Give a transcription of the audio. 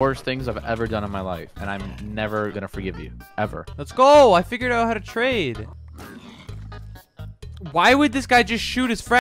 worst things I've ever done in my life, and I'm never gonna forgive you ever. Let's go. I figured out how to trade. Why would this guy just shoot his friend?